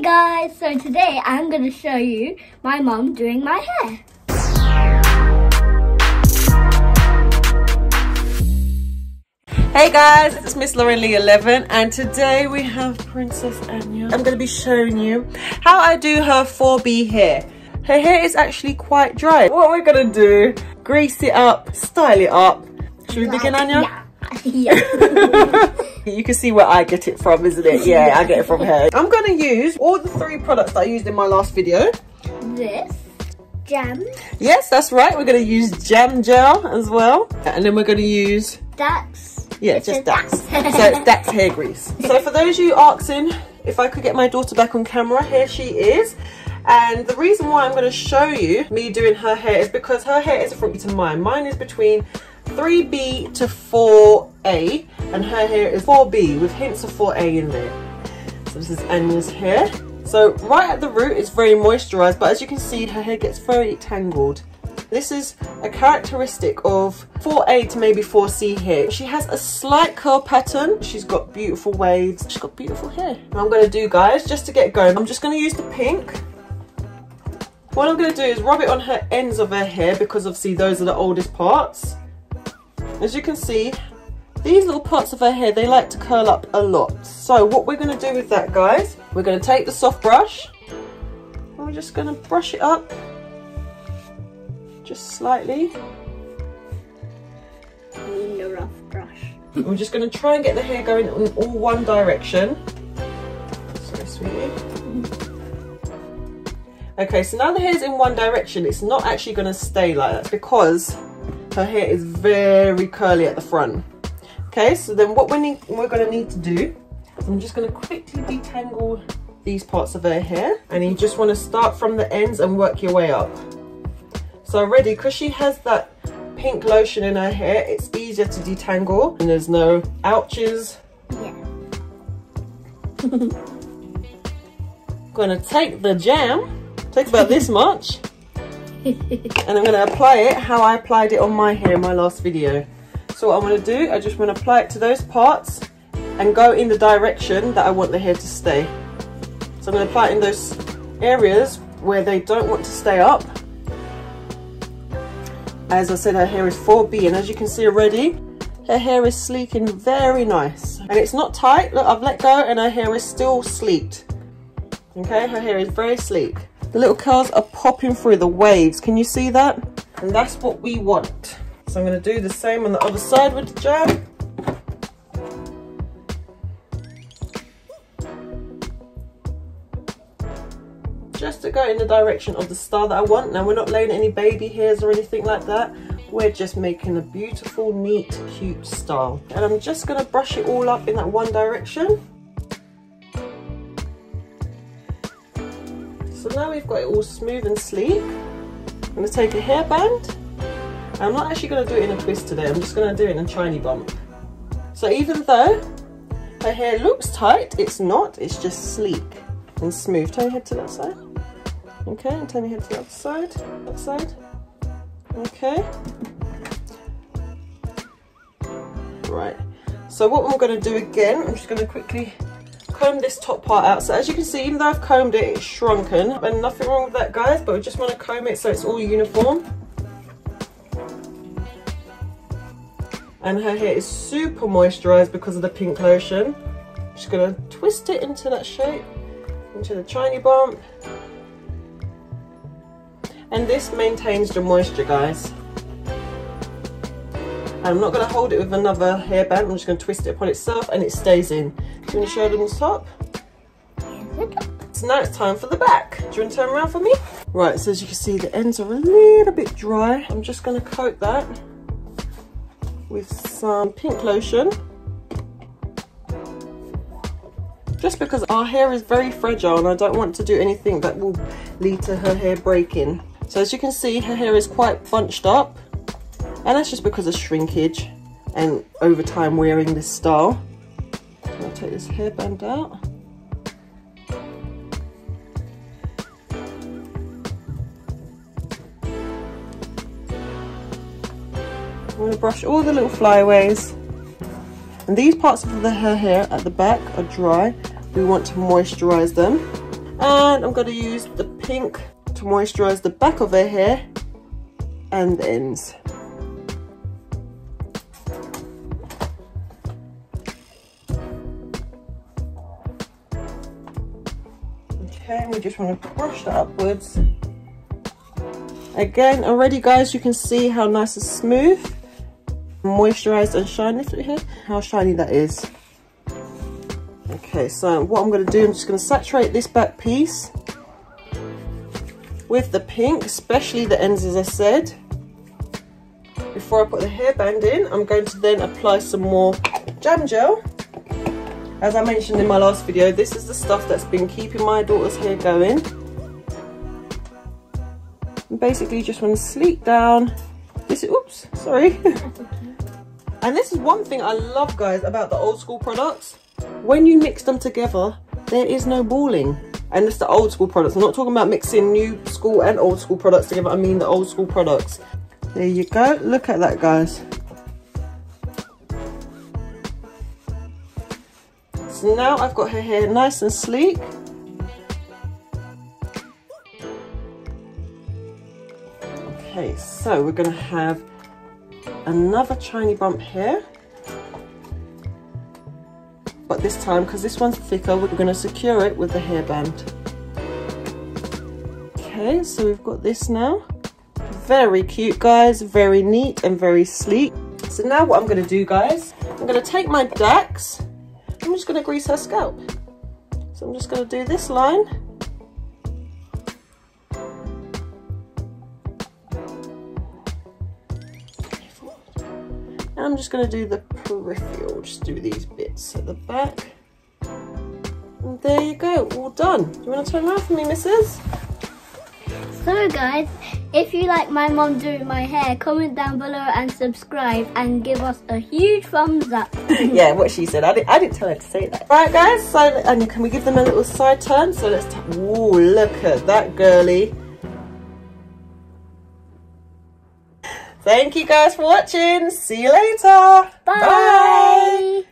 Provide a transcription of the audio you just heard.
Hey guys, so today I'm going to show you my mom doing my hair. Hey guys, it's Miss Lauren Leigh 11 and today we have Princess Anya. I'm going to be showing you how I do her 4B hair. Her hair is actually quite dry. What we're going to do, grease it up, style it up. Should we begin Anya? Yeah. yeah. you can see where I get it from, isn't it? Yeah, I get it from her. I'm going to use all the three products that I used in my last video. This jam. Yes, that's right. We're going to use jam gel as well. And then we're going to use Dax. Yeah, It's just Dax. Dax. so it's Dax hair grease. So for those of you asking if I could get my daughter back on camera, here she is. And the reason why I'm going to show you me doing her hair is because her hair is different to mine. Mine is between 3B to 4A and her hair is 4B with hints of 4A in there. So this is Anya's hair. So right at the root it's very moisturised but as you can see her hair gets very tangled. This is a characteristic of 4A to maybe 4C hair. She has a slight curl pattern. She's got beautiful waves. She's got beautiful hair. What I'm going to do guys, just to get going, I'm just going to use the pink. What I'm going to do is rub it on her ends of her hair because obviously those are the oldest parts. As you can see, these little parts of her hair, they like to curl up a lot. So what we're going to do with that guys, we're going to take the soft brush and we're just going to brush it up just slightly. Need a rough brush. We're just going to try and get the hair going in all one direction. Sorry, sweetie. Okay, so now the hair's in one direction, it's not actually going to stay like that because her hair is very curly at the front. Okay, so then what we need, we're going to need to do, I'm just going to quickly detangle these parts of her hair and you just want to start from the ends and work your way up. So already, because she has that pink lotion in her hair, it's easier to detangle and there's no ouches. Yeah. Gonna take the jam, take about this much, and I'm gonna apply it how I applied it on my hair in my last video. So what I'm gonna do, I just wanna apply it to those parts and go in the direction that I want the hair to stay. So I'm gonna apply it in those areas where they don't want to stay up as I said, her hair is 4B and as you can see already, her hair is sleek and very nice. And it's not tight, look, I've let go and her hair is still sleeked. Okay, her hair is very sleek. The little curls are popping through the waves, can you see that? And that's what we want. So I'm gonna do the same on the other side with the jam. just to go in the direction of the style that I want. Now we're not laying any baby hairs or anything like that. We're just making a beautiful, neat, cute style. And I'm just gonna brush it all up in that one direction. So now we've got it all smooth and sleek. I'm gonna take a hairband. I'm not actually gonna do it in a twist today. I'm just gonna do it in a shiny bump. So even though her hair looks tight, it's not, it's just sleek and smooth. Turn your head to that side. Okay, and turn your head to the other side, that side. Okay. Right. So what we're going to do again, I'm just going to quickly comb this top part out. So as you can see, even though I've combed it, it's shrunken. And nothing wrong with that, guys, but we just want to comb it so it's all uniform. And her hair is super moisturised because of the pink lotion. Just going to twist it into that shape, into the shiny bump. And this maintains the moisture guys. I'm not to hold it with another hairband. I'm just to twist it upon itself and it stays in. Do you want to show them the top? So now it's time for the back. Do you want to turn around for me? Right so as you can see the ends are a little bit dry. I'm just going to coat that with some pink lotion just because our hair is very fragile and I don't want to do anything that will lead to her hair breaking so as you can see, her hair is quite bunched up. And that's just because of shrinkage and over time wearing this style. So I'll take this hairband out. Going to brush all the little flyaways. And these parts of the, her hair at the back are dry. We want to moisturize them. And I'm going to use the pink to moisturize the back of her hair and the ends. Okay, we just want to brush that upwards. Again, already guys, you can see how nice and smooth, moisturized and shiny through here. How shiny that is. Okay, so what I'm going to do, I'm just going to saturate this back piece with the pink, especially the ends as I said. Before I put the hairband in, I'm going to then apply some more jam gel. As I mentioned in my last video, this is the stuff that's been keeping my daughter's hair going. Basically just want to sleek down. This is, oops, sorry. and this is one thing I love guys about the old school products. When you mix them together, there is no balling and it's the old school products. I'm not talking about mixing new school and old school products together. I mean the old school products. There you go. Look at that, guys. So now I've got her hair nice and sleek. Okay, so we're going to have another tiny bump here. But this time because this one's thicker we're going to secure it with the hairband. Okay so we've got this now. Very cute guys. Very neat and very sleek. So now what I'm going to do guys I'm going to take my Dax. I'm just going to grease her scalp. So I'm just going to do this line and I'm just going to do the peripheral just do these bits at the back. And there you go all done. Do you want to turn around for me missus? So guys. If you like my mom doing my hair comment down below and subscribe and give us a huge thumbs up. Yeah what she said. I didn't, I didn't tell her to say that. Right guys so and can we give them a little side turn? So let's oh look at that girly Thank you guys for watching. See you later. Bye. Bye.